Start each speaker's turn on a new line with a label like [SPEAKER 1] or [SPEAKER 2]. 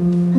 [SPEAKER 1] Mm-hmm.